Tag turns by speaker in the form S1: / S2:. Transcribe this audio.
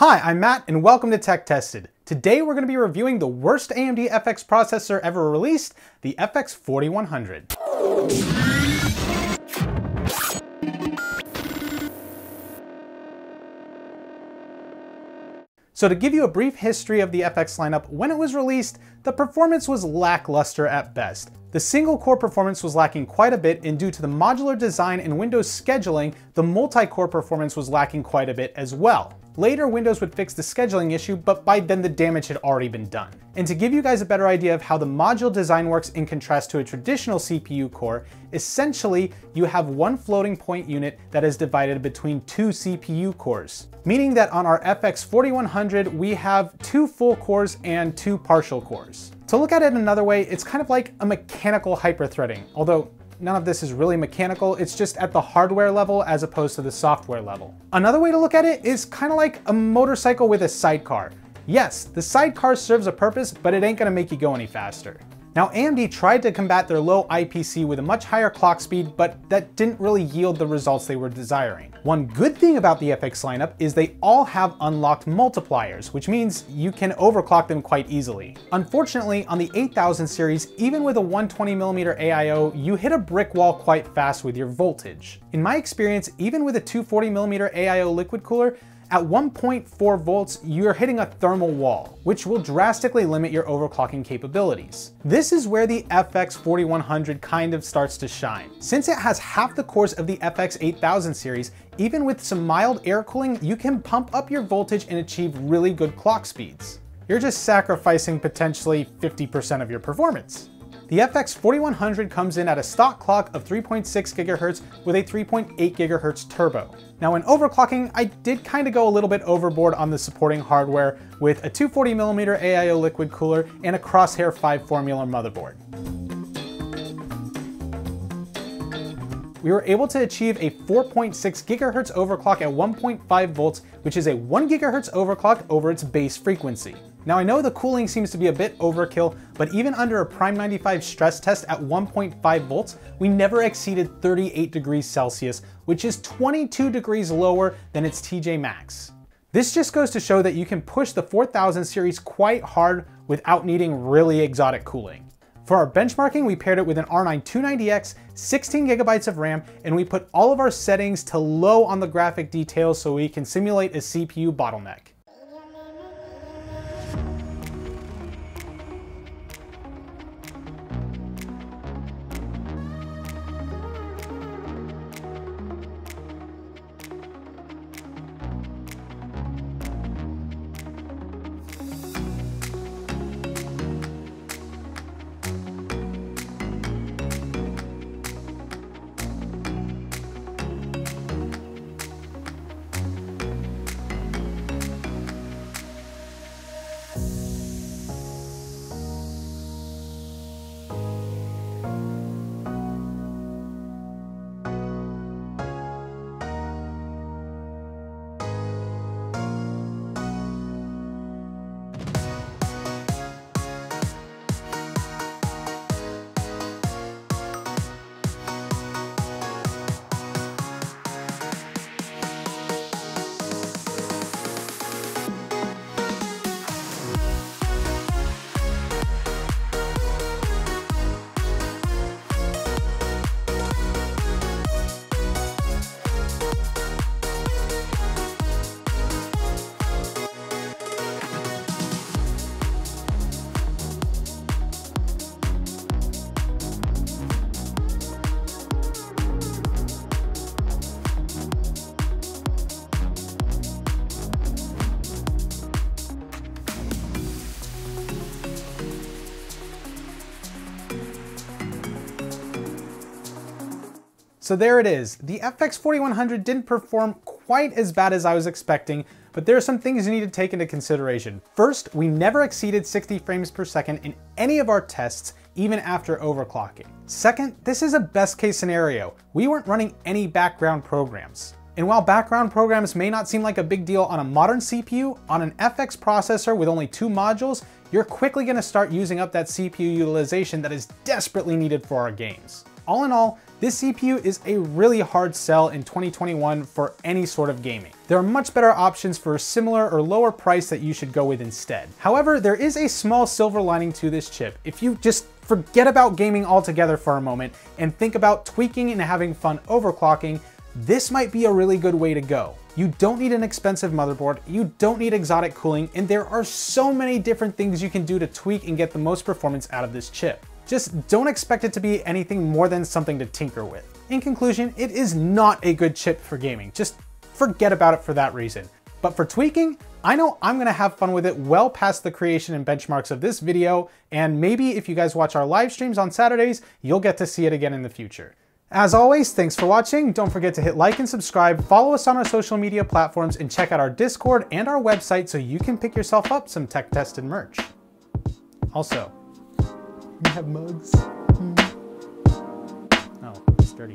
S1: Hi, I'm Matt and welcome to Tech Tested. Today we're going to be reviewing the worst AMD FX processor ever released, the FX 4100. So to give you a brief history of the FX lineup, when it was released, the performance was lackluster at best. The single core performance was lacking quite a bit and due to the modular design and Windows scheduling, the multi-core performance was lacking quite a bit as well. Later, Windows would fix the scheduling issue, but by then the damage had already been done. And to give you guys a better idea of how the module design works in contrast to a traditional CPU core, essentially you have one floating point unit that is divided between two CPU cores. Meaning that on our FX 4100, we have two full cores and two partial cores. To look at it another way, it's kind of like a mechanical hyperthreading, although none of this is really mechanical, it's just at the hardware level as opposed to the software level. Another way to look at it is kind of like a motorcycle with a sidecar. Yes, the sidecar serves a purpose, but it ain't gonna make you go any faster. Now AMD tried to combat their low IPC with a much higher clock speed, but that didn't really yield the results they were desiring. One good thing about the FX lineup is they all have unlocked multipliers, which means you can overclock them quite easily. Unfortunately, on the 8000 series, even with a 120mm AIO, you hit a brick wall quite fast with your voltage. In my experience, even with a 240mm AIO liquid cooler, at 1.4 volts, you're hitting a thermal wall, which will drastically limit your overclocking capabilities. This is where the FX 4100 kind of starts to shine. Since it has half the cores of the FX 8000 series, even with some mild air cooling, you can pump up your voltage and achieve really good clock speeds. You're just sacrificing potentially 50% of your performance. The FX 4100 comes in at a stock clock of 3.6 GHz with a 3.8 GHz turbo. Now in overclocking, I did kind of go a little bit overboard on the supporting hardware with a 240mm AIO liquid cooler and a Crosshair 5 formula motherboard. we were able to achieve a 4.6 gigahertz overclock at 1.5 volts, which is a 1 gigahertz overclock over its base frequency. Now I know the cooling seems to be a bit overkill, but even under a Prime 95 stress test at 1.5 volts, we never exceeded 38 degrees Celsius, which is 22 degrees lower than its TJ Max. This just goes to show that you can push the 4000 series quite hard without needing really exotic cooling. For our benchmarking, we paired it with an R9 290X, 16 gigabytes of RAM, and we put all of our settings to low on the graphic details so we can simulate a CPU bottleneck. So there it is. The FX 4100 didn't perform quite as bad as I was expecting, but there are some things you need to take into consideration. First, we never exceeded 60 frames per second in any of our tests, even after overclocking. Second, this is a best case scenario. We weren't running any background programs. And while background programs may not seem like a big deal on a modern CPU, on an FX processor with only two modules, you're quickly gonna start using up that CPU utilization that is desperately needed for our games. All in all, this CPU is a really hard sell in 2021 for any sort of gaming. There are much better options for a similar or lower price that you should go with instead. However, there is a small silver lining to this chip. If you just forget about gaming altogether for a moment and think about tweaking and having fun overclocking, this might be a really good way to go. You don't need an expensive motherboard, you don't need exotic cooling, and there are so many different things you can do to tweak and get the most performance out of this chip. Just don't expect it to be anything more than something to tinker with. In conclusion, it is not a good chip for gaming. Just forget about it for that reason. But for tweaking, I know I'm gonna have fun with it well past the creation and benchmarks of this video, and maybe if you guys watch our live streams on Saturdays, you'll get to see it again in the future. As always, thanks for watching. Don't forget to hit like and subscribe, follow us on our social media platforms, and check out our Discord and our website so you can pick yourself up some tech tested merch. Also, we have mugs. Hmm. Oh, it's dirty.